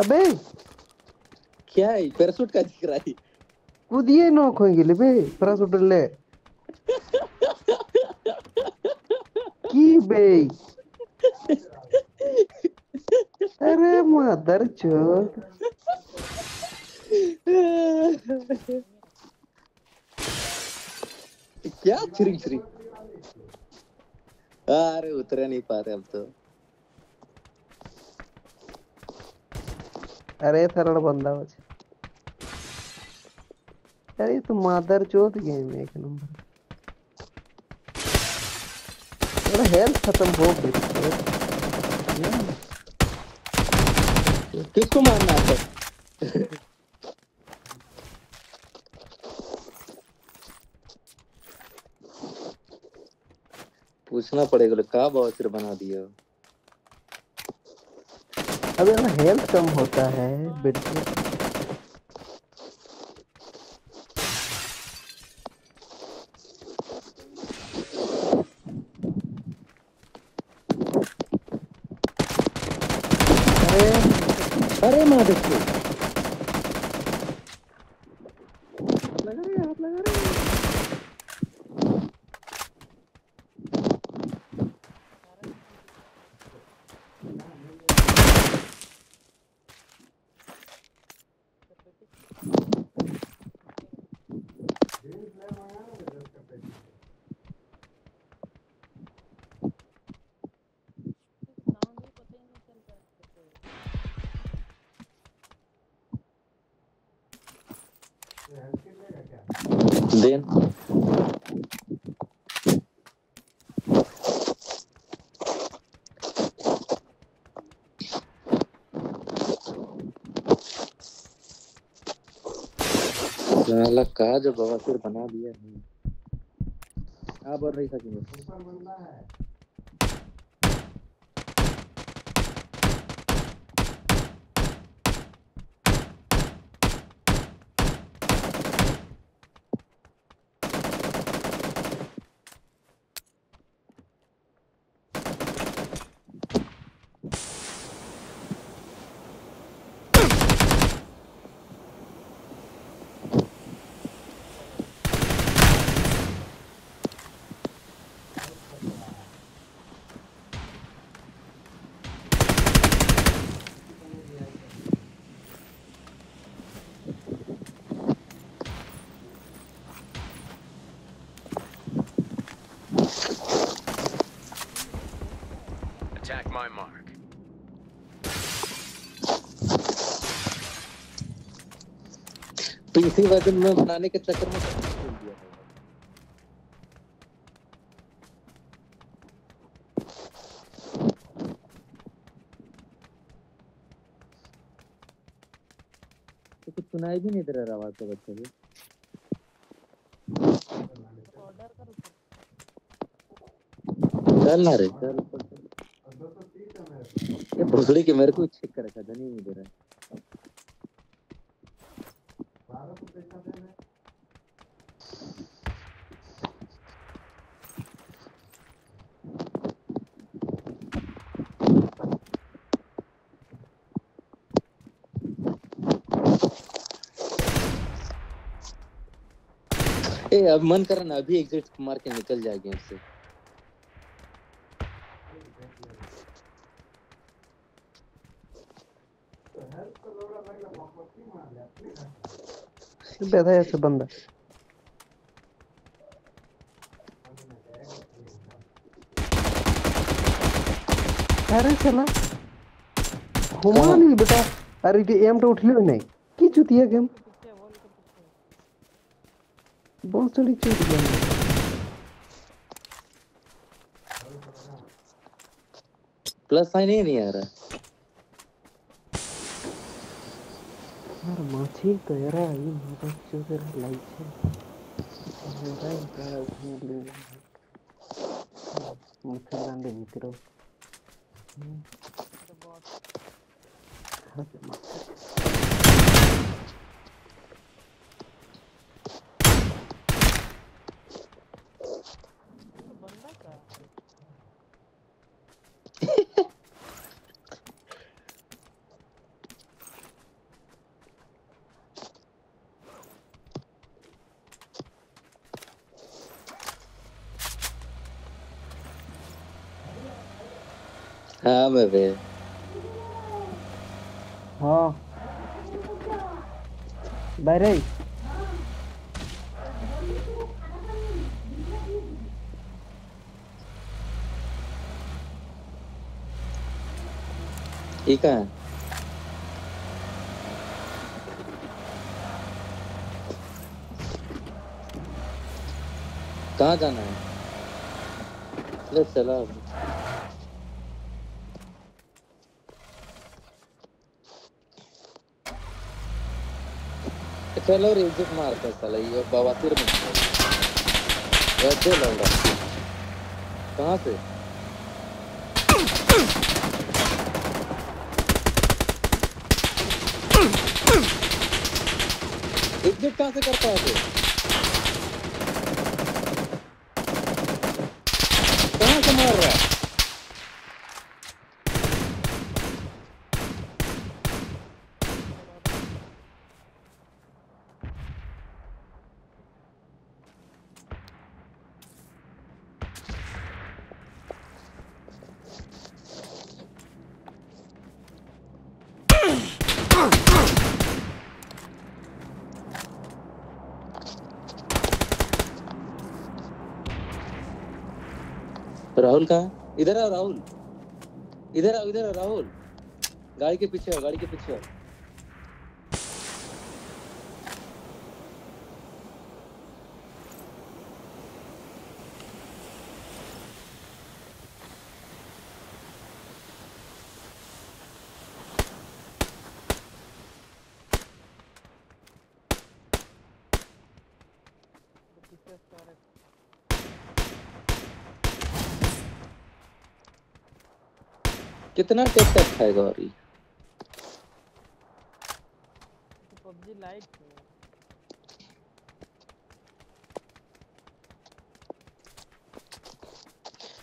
अबे। क्या है? पैराशूट का दिख रहा है। कूदिए नॉक हो गेले बे पैराशूट ले। की बे? अरे मदर चोद क्या छुरी छुरी? अरे उतरे नहीं पा रहे अब तो। अरे सरल बंदा बच अरे तो मदर चोद गेम है एक नंबर। थोड़ा हेल्थ खत्म हो गई किसको मारना है? पूछना पड़ेगा लोग का बाउचर बना दिया? अबे ना हेल्थ कम होता है बिल्कुल अरे अरे मार देखो लगा रहे हाथ लगा रहे साला कहा जो बवासीर बना दिया है। आप और नहीं? सकेंगे my mark. पीसी वर्जन में बनाने के चक्कर में दिया तो कुछ सुनाई भी नहीं दे रहा आवाज़ तो बच्चे की चल ना रे चल। ये भोसड़ी के मेरे को चेक कर रखा था नहीं दे रहा ए, अब मन कर ना, अभी एग्जिट मार के निकल जाए गेम बैठा है ऐसे बंदा अरे चला। घुमा नहीं बेटा। अरे ये एम तो उठ लियो नहीं। की चुतिया गेम? बहुत सारी चीज़ गेम प्लस साइन ही नहीं आ रहा। यार माछी तो यार ये मदद जो तेरा लाइक है मेरा ही क्या उसमें ले मुझे लांडे मित्रों हाँ माछी हाँ मैं बे हाँ। बरे ठीक है? कहाँ जाना है? चला इज़्ज़त मारता है साला ये बवासीर में वैसे लग रहा कहाँ से इज़्ज़त कहाँ से करता है तू कहाँ से मार रहा है राहुल कहा इधर आओ राहुल। इधर आओ इधर आओ राहुल। गाड़ी के पीछे आओ, गाड़ी के पीछे आओ। कितना टेक टैक खाएगा और ये पबजी लाइट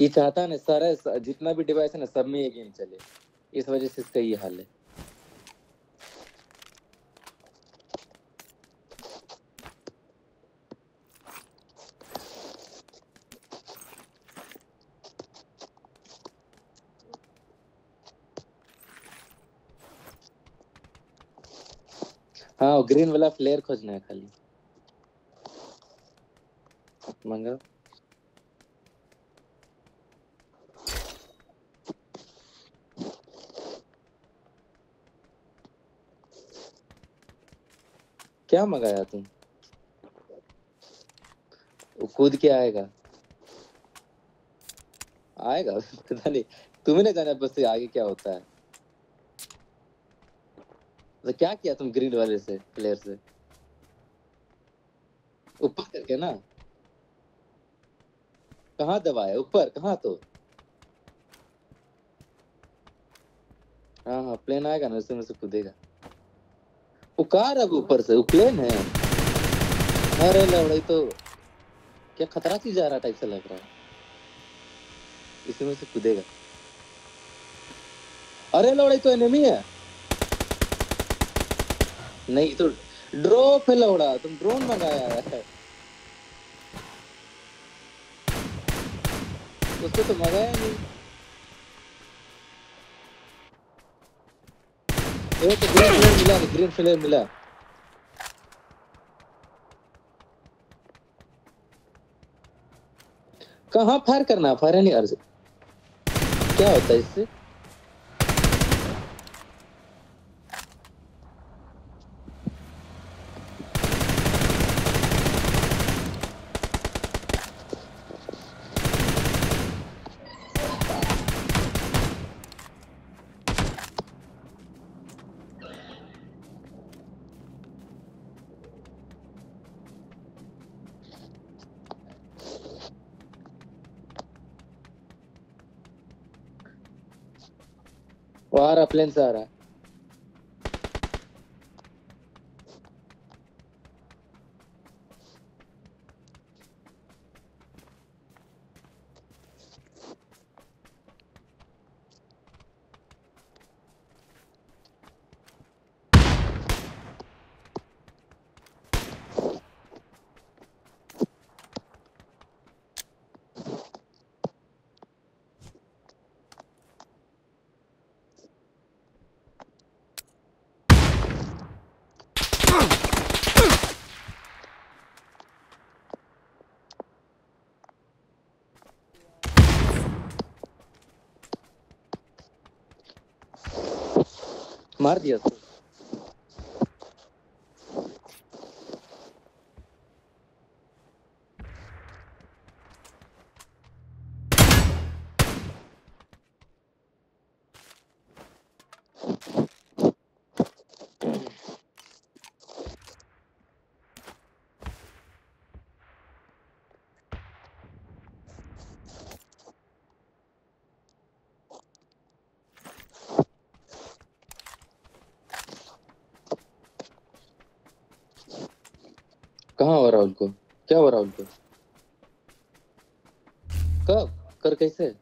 ये चाहता है ना सारा जितना भी डिवाइस है ना सब में ये गेम चले। इस वजह से इसका ये हाल है। हाँ ग्रीन वाला फ्लेयर खोजना है खाली। मंगा। क्या मंगाया तुम वो कूद के आएगा। आएगा? पता नहीं। तुम्हें नहीं जाना बस आगे क्या होता है? तो क्या किया तुम ग्रीन वाले से प्लेयर से? ऊपर करके ना? कहाँ दबाया? ऊपर, कहाँ तो? हाँ हाँ प्लेन आएगा ना उसमें से कूदेगा। वो कार अब ऊपर से, वो प्लेन है। अरे लवड़ाई तो क्या खतरा चीज़ जा रहा टाइप से लग रहा है? इसमें से कूदेगा। अरे लवड़ाई तो एनिमी है। नहीं तो ड्रॉप है लौड़ा, तुम ड्रोन मंगाया है। उसको तो मंगाया नहीं। ये तो ग्रीन फ्लेयर मिला ग्रीन फ्लेयर मिला। कहाँ फायर करना फायर नहीं अर्ज़ क्या होता है इससे? प्लेन से आ रहा है। मार दिया उसको कहाँ हो राहुल को? क्या हुआ राहुल को? कब कर कैसे?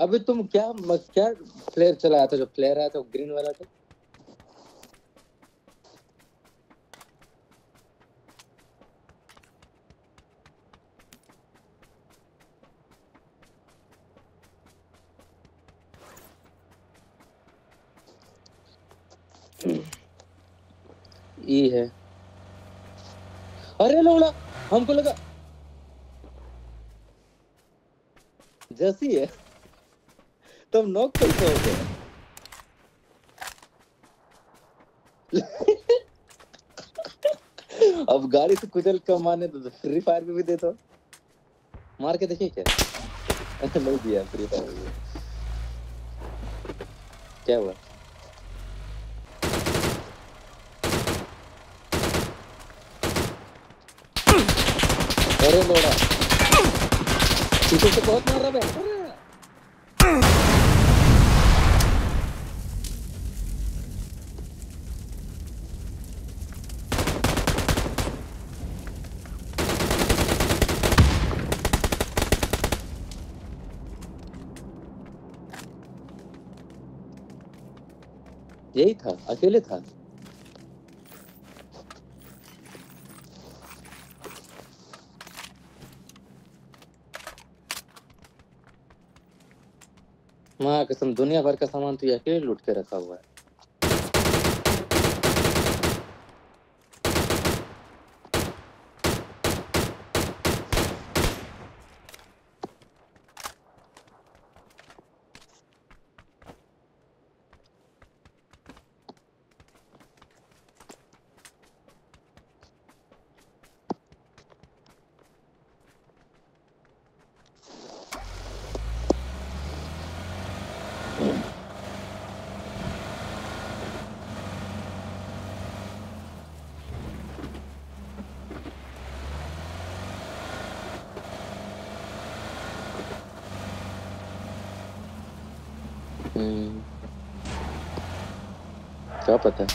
अभी तुम क्या क्या फ्लेयर चलाया था? जो फ्लेयर आया था ग्रीन वाला था? ई है। अरे लोड़ा हमको लगा जैसी है। तुम नॉक कैसे हो गए अब गाड़ी से कुचल कर मारने तो फ्री फायर में भी दे दो। मार के देखिए क्या? नहीं दिया फ्री फायर क्या हुआ? अरे लोड़ा पीछे से बहुत मार रहा है! यही था अकेले था माँ कसम दुनिया भर का सामान तो ये अकेले लूट के रखा हुआ है। Капати.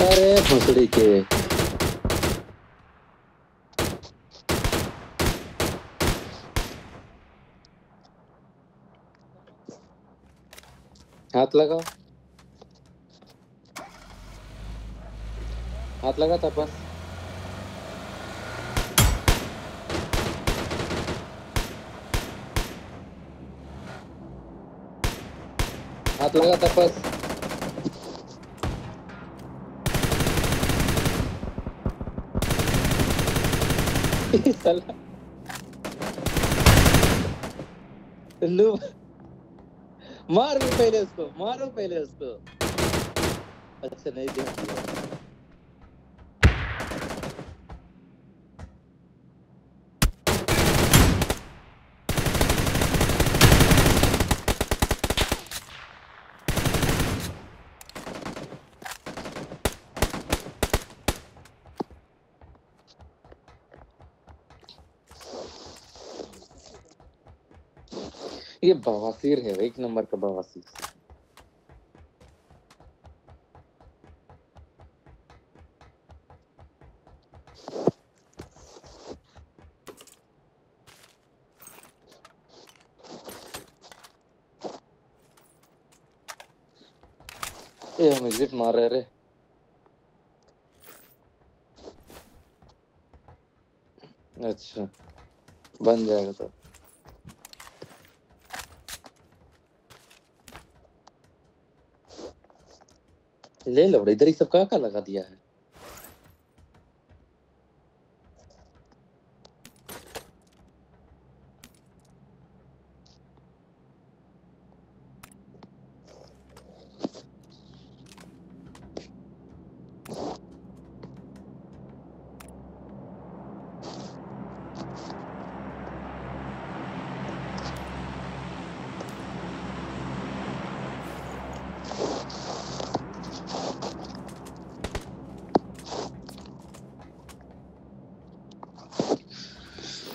अरे भोसड़ी के। हाथ लगाओ। हाथ लगा था बस। हाथ लगा था बस। लू मार पहले उसको मारो पहले उसको। अच्छा नहीं दिया। ये बवासीर है, एक नंबर का बवासीर। ये हम एग्जिट मार रहे रे। अच्छा बन जाएगा तो। ले लो इधर ही सब कहाँ का लगा दिया है?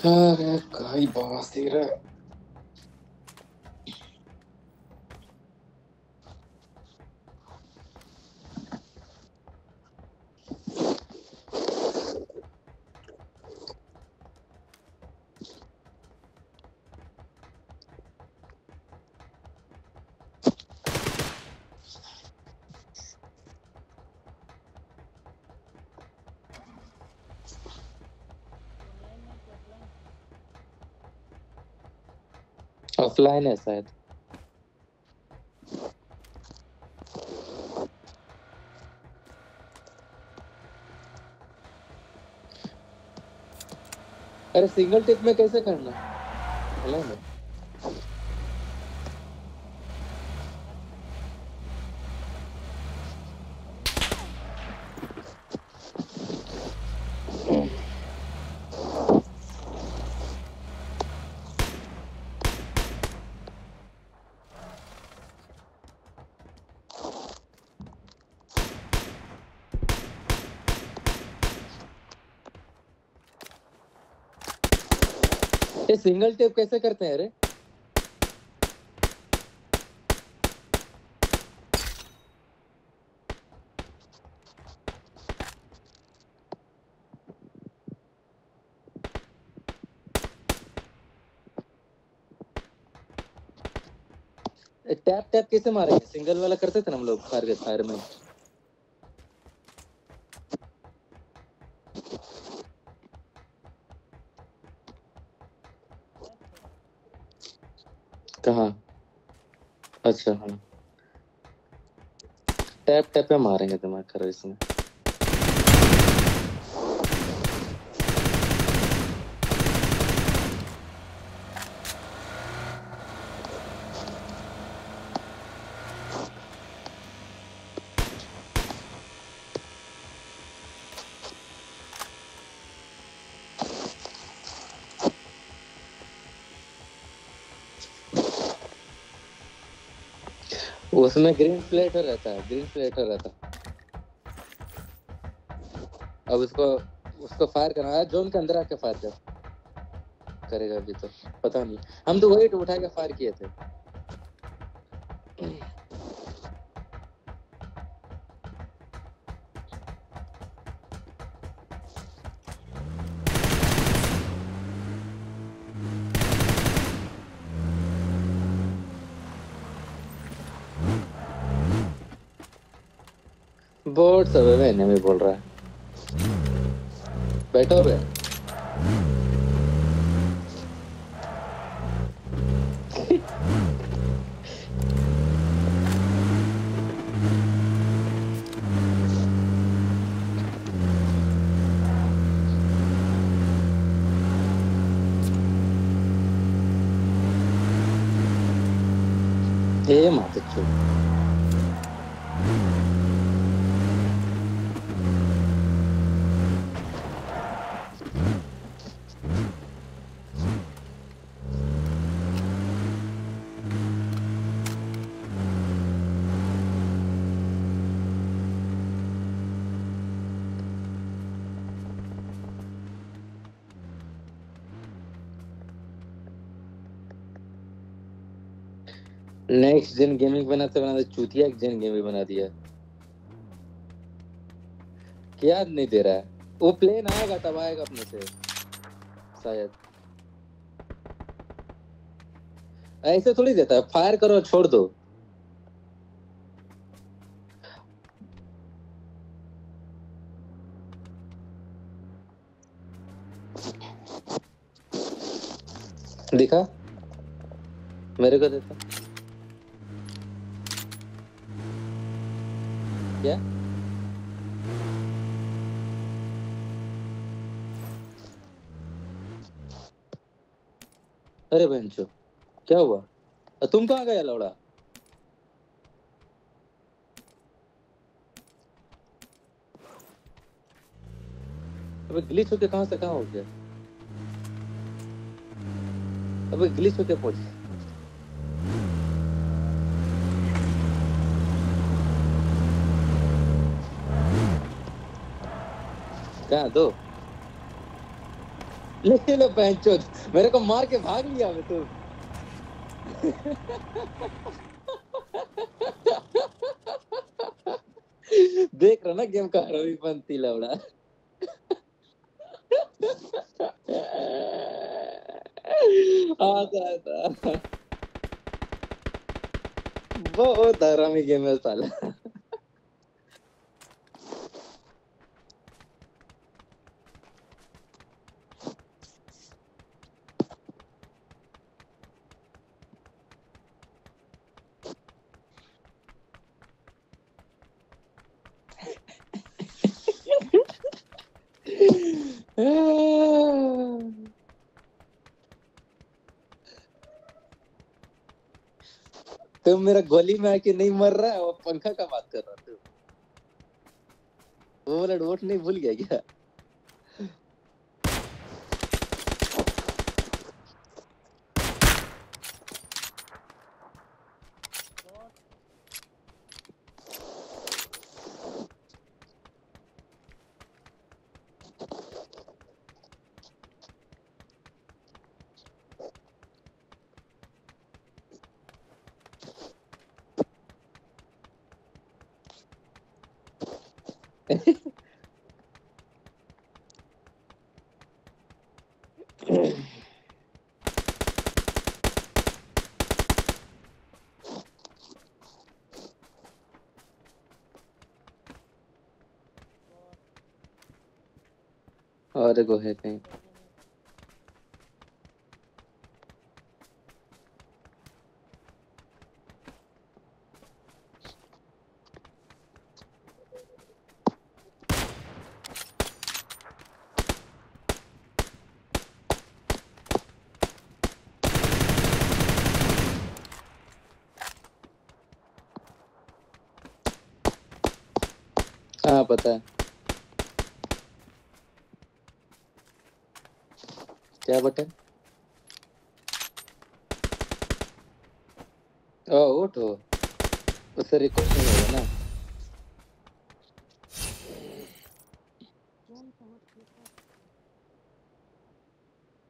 अरे काई बवासीर है ऑफलाइन है शायद। अरे सिंगल टिप में कैसे करना? हेलो ये सिंगल टेप कैसे करते हैं अरे टैप टैप कैसे मारेंगे? सिंगल वाला करते थे ना हम लोग फायर फायर में कहाँ अच्छा हाँ। टैप टैप पे मारेंगे दिमाग करो इसमें। उसमें ग्रीन प्लेटर रहता है ग्रीन प्लेटर रहता है। अब उसको उसको फायर करना, है जोन के अंदर आके फायर कर, करेगा अभी तो पता नहीं। हम तो वही उठा के फायर किए थे। बोर्ड में बोल रहा है। बैठो बे नेक्स्ट जेन गेमिंग बनाते बनाते चूतिया जेन गेमिंग बना दिया। क्या नहीं दे रहा है? वो प्लेन आएगा तब आएगा अपने से, शायद। ऐसे थोड़ी देता है फायर करो, छोड़ दो। दिखा? मेरे को देता। क्या? अरे बहनचो क्या हुआ? तुम कहाँ गया लौड़ा? अबे ग्लिच होके कहाँ से, कहाँ हो गया? अबे ग्लिच होके पहुँच कहाँ दो? ले लो बहनचोद मेरे को मार के भाग लिया मैं तू। देख रहा ना गेम का रवि पंती लवड़ा। आता आता। बहुत आरामी गेम है साला। तुम मेरा गोली में आके नहीं मर रहा है, वो पंखा का बात कर रहा था। वो बोला वोट नहीं भूल गया क्या? और एगो है हाँ पता है। क्या बटन? ओ उठो उससे रिकॉर्ड नहीं होगा ना।